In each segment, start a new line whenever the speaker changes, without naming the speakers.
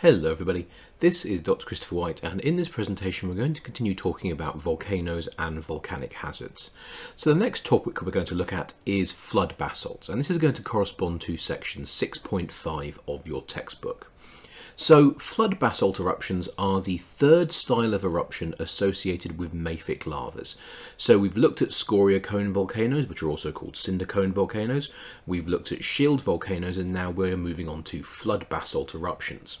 Hello everybody, this is Dr. Christopher White and in this presentation we're going to continue talking about volcanoes and volcanic hazards. So the next topic we're going to look at is flood basalts and this is going to correspond to section 6.5 of your textbook. So flood basalt eruptions are the third style of eruption associated with mafic lavas. So we've looked at scoria cone volcanoes, which are also called cinder cone volcanoes. We've looked at shield volcanoes, and now we're moving on to flood basalt eruptions.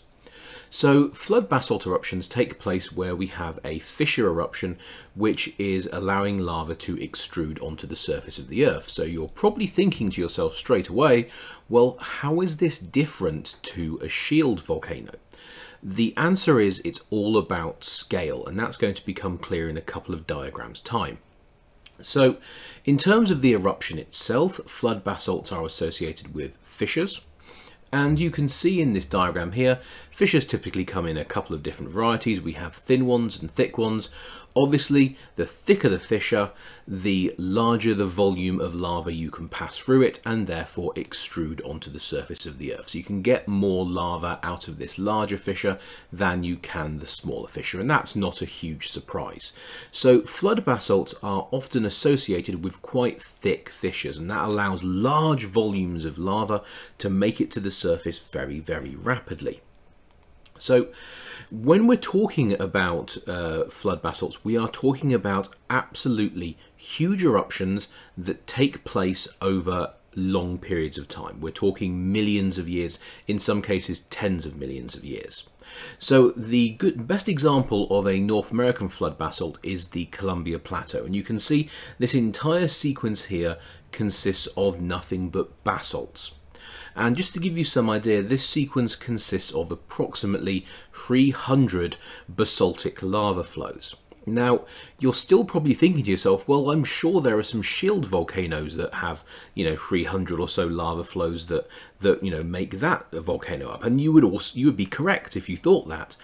So flood basalt eruptions take place where we have a fissure eruption which is allowing lava to extrude onto the surface of the earth. So you're probably thinking to yourself straight away, well, how is this different to a shield volcano? The answer is it's all about scale, and that's going to become clear in a couple of diagrams time. So, in terms of the eruption itself, flood basalts are associated with fissures, and you can see in this diagram here, fissures typically come in a couple of different varieties. We have thin ones and thick ones. Obviously, the thicker the fissure, the larger the volume of lava you can pass through it and therefore extrude onto the surface of the earth. So you can get more lava out of this larger fissure than you can the smaller fissure, and that's not a huge surprise. So flood basalts are often associated with quite thick fissures, and that allows large volumes of lava to make it to the surface very, very rapidly. So when we're talking about uh, flood basalts, we are talking about absolutely huge eruptions that take place over long periods of time. We're talking millions of years, in some cases tens of millions of years. So the good, best example of a North American flood basalt is the Columbia Plateau. And you can see this entire sequence here consists of nothing but basalts. And just to give you some idea, this sequence consists of approximately 300 basaltic lava flows. Now, you're still probably thinking to yourself, well, I'm sure there are some shield volcanoes that have, you know, 300 or so lava flows that, that you know, make that volcano up. And you would also, you would be correct if you thought that.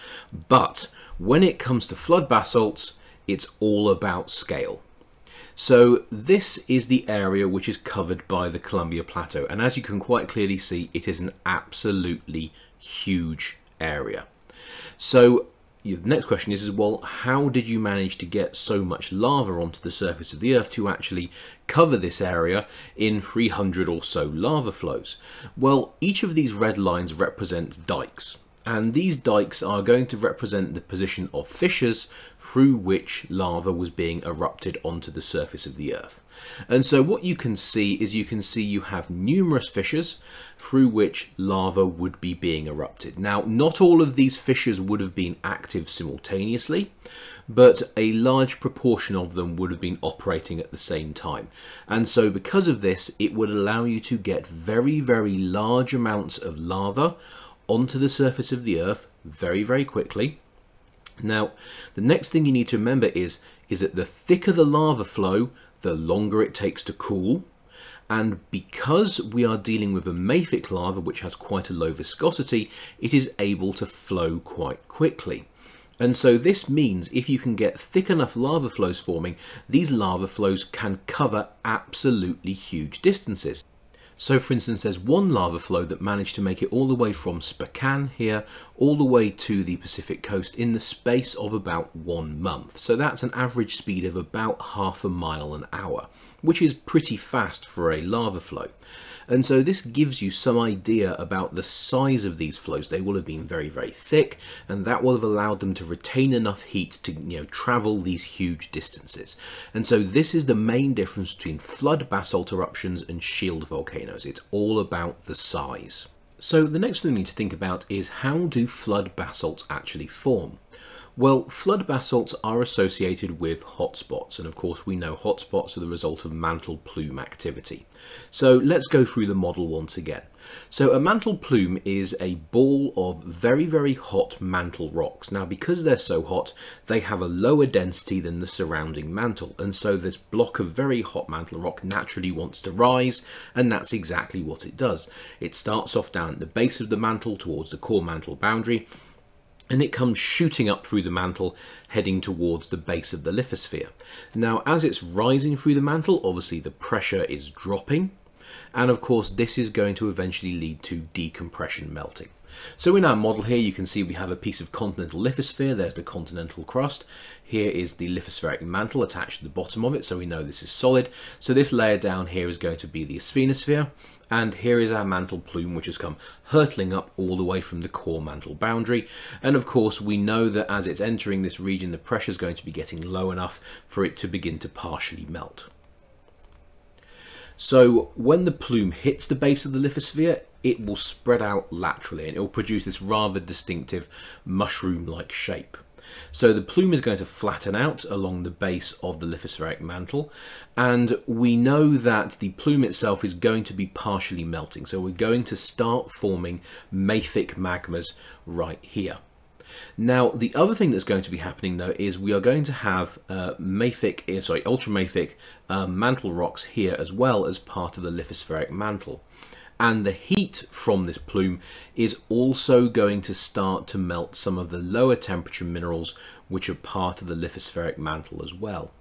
But when it comes to flood basalts, it's all about scale. So this is the area which is covered by the Columbia Plateau. And as you can quite clearly see, it is an absolutely huge area. So the next question is, is, well, how did you manage to get so much lava onto the surface of the Earth to actually cover this area in 300 or so lava flows? Well, each of these red lines represents dikes and these dikes are going to represent the position of fissures through which lava was being erupted onto the surface of the earth. And so what you can see is you can see you have numerous fissures through which lava would be being erupted. Now, not all of these fissures would have been active simultaneously, but a large proportion of them would have been operating at the same time. And so because of this, it would allow you to get very, very large amounts of lava onto the surface of the earth very, very quickly. Now, the next thing you need to remember is, is that the thicker the lava flow, the longer it takes to cool. And because we are dealing with a mafic lava, which has quite a low viscosity, it is able to flow quite quickly. And so this means if you can get thick enough lava flows forming, these lava flows can cover absolutely huge distances. So for instance, there's one lava flow that managed to make it all the way from Spokane here, all the way to the Pacific coast in the space of about one month. So that's an average speed of about half a mile an hour, which is pretty fast for a lava flow. And so this gives you some idea about the size of these flows. They will have been very, very thick, and that will have allowed them to retain enough heat to you know, travel these huge distances. And so this is the main difference between flood basalt eruptions and shield volcanoes. It's all about the size. So the next thing we need to think about is how do flood basalts actually form? Well, flood basalts are associated with hotspots, and of course we know hotspots are the result of mantle plume activity. So let's go through the model once again. So a mantle plume is a ball of very, very hot mantle rocks. Now, because they're so hot, they have a lower density than the surrounding mantle, and so this block of very hot mantle rock naturally wants to rise, and that's exactly what it does. It starts off down at the base of the mantle towards the core mantle boundary, and it comes shooting up through the mantle heading towards the base of the lithosphere. Now as it's rising through the mantle obviously the pressure is dropping and of course this is going to eventually lead to decompression melting. So in our model here, you can see we have a piece of continental lithosphere. There's the continental crust. Here is the lithospheric mantle attached to the bottom of it, so we know this is solid. So this layer down here is going to be the asthenosphere. And here is our mantle plume, which has come hurtling up all the way from the core mantle boundary. And of course, we know that as it's entering this region, the pressure is going to be getting low enough for it to begin to partially melt. So when the plume hits the base of the lithosphere, it will spread out laterally and it will produce this rather distinctive mushroom-like shape. So the plume is going to flatten out along the base of the lithospheric mantle and we know that the plume itself is going to be partially melting. So we're going to start forming mafic magmas right here. Now, the other thing that's going to be happening though is we are going to have uh, mafic, eh, sorry, ultramafic uh, mantle rocks here as well as part of the lithospheric mantle and the heat from this plume is also going to start to melt some of the lower temperature minerals which are part of the lithospheric mantle as well.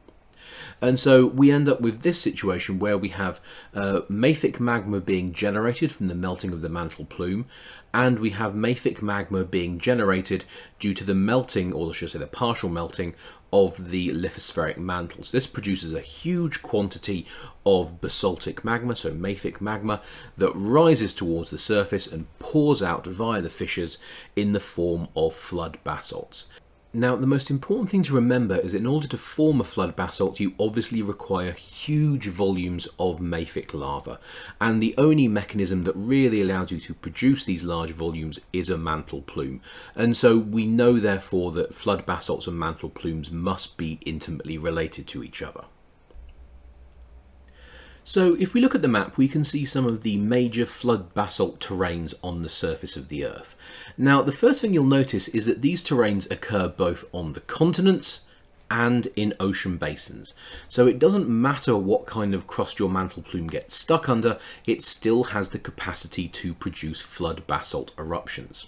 And so we end up with this situation where we have uh, mafic magma being generated from the melting of the mantle plume, and we have mafic magma being generated due to the melting, or should I say the partial melting, of the lithospheric mantles. This produces a huge quantity of basaltic magma, so mafic magma, that rises towards the surface and pours out via the fissures in the form of flood basalts. Now, the most important thing to remember is that in order to form a flood basalt, you obviously require huge volumes of mafic lava. And the only mechanism that really allows you to produce these large volumes is a mantle plume. And so we know, therefore, that flood basalts and mantle plumes must be intimately related to each other. So if we look at the map, we can see some of the major flood basalt terrains on the surface of the Earth. Now, the first thing you'll notice is that these terrains occur both on the continents and in ocean basins. So it doesn't matter what kind of crust your mantle plume gets stuck under, it still has the capacity to produce flood basalt eruptions.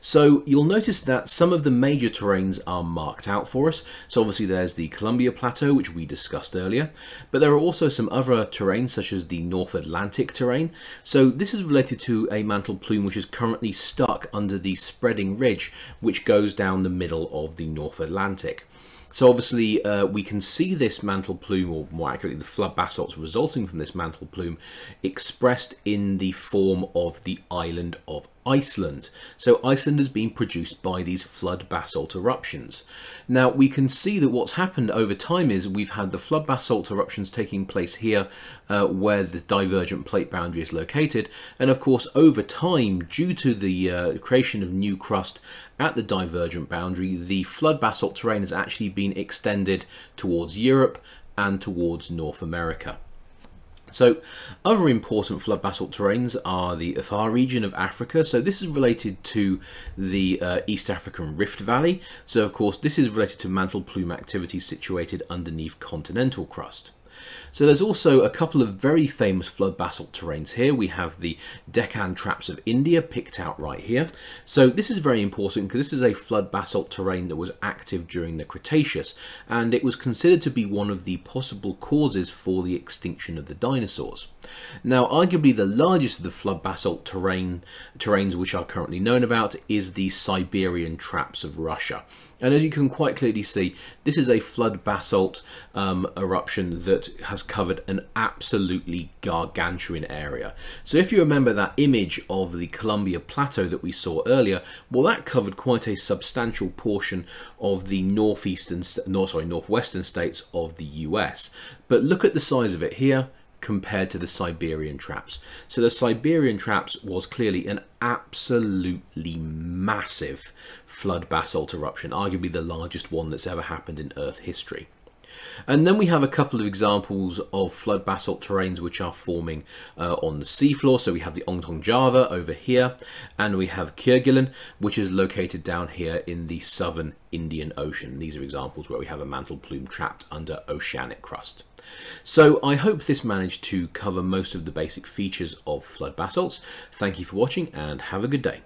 So you'll notice that some of the major terrains are marked out for us. So obviously there's the Columbia Plateau, which we discussed earlier, but there are also some other terrains such as the North Atlantic terrain. So this is related to a mantle plume which is currently stuck under the spreading ridge, which goes down the middle of the North Atlantic. So obviously uh, we can see this mantle plume, or more accurately the flood basalts resulting from this mantle plume, expressed in the form of the island of Iceland. So Iceland has been produced by these flood basalt eruptions. Now we can see that what's happened over time is we've had the flood basalt eruptions taking place here uh, where the divergent plate boundary is located and of course over time due to the uh, creation of new crust at the divergent boundary the flood basalt terrain has actually been extended towards Europe and towards North America. So other important flood basalt terrains are the Afar region of Africa. So this is related to the uh, East African Rift Valley. So of course this is related to mantle plume activity situated underneath continental crust. So there's also a couple of very famous flood basalt terrains here. We have the Deccan Traps of India picked out right here. So this is very important because this is a flood basalt terrain that was active during the Cretaceous and it was considered to be one of the possible causes for the extinction of the dinosaurs. Now arguably the largest of the flood basalt terrain terrains which are currently known about is the Siberian Traps of Russia. And as you can quite clearly see, this is a flood basalt um, eruption that has covered an absolutely gargantuan area. So if you remember that image of the Columbia Plateau that we saw earlier, well that covered quite a substantial portion of the northeastern, no, sorry, northwestern states of the US. But look at the size of it here compared to the Siberian traps. So the Siberian traps was clearly an absolutely massive flood basalt eruption, arguably the largest one that's ever happened in Earth history. And then we have a couple of examples of flood basalt terrains which are forming uh, on the seafloor. So we have the Ontong Java over here, and we have Kerguelen, which is located down here in the southern Indian Ocean. These are examples where we have a mantle plume trapped under oceanic crust. So I hope this managed to cover most of the basic features of flood basalts. Thank you for watching and have a good day.